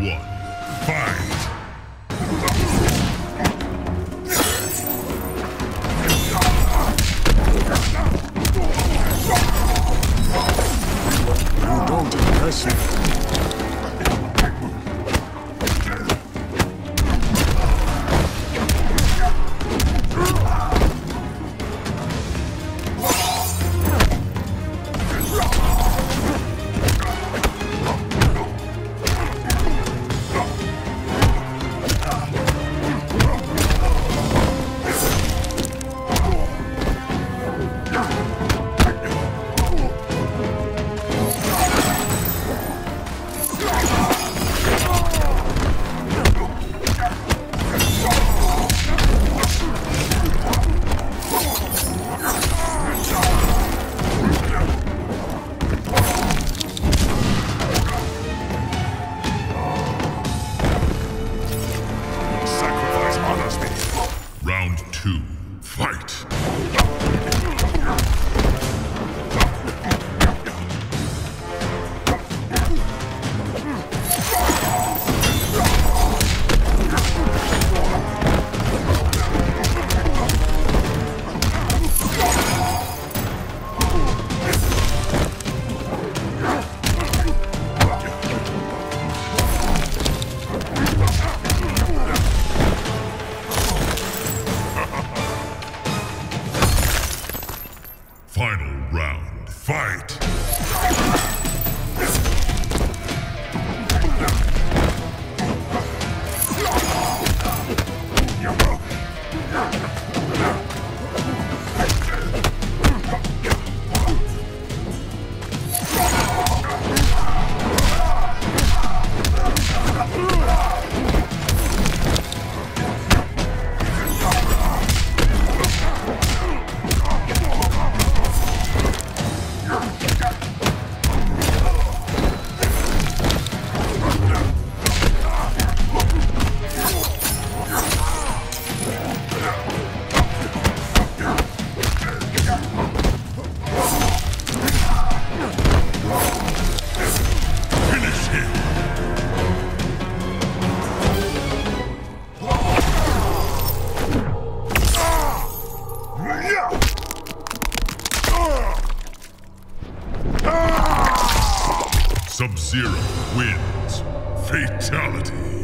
One, fight! You don't impress me. Fight! Fight! Sub-Zero wins. Fatality.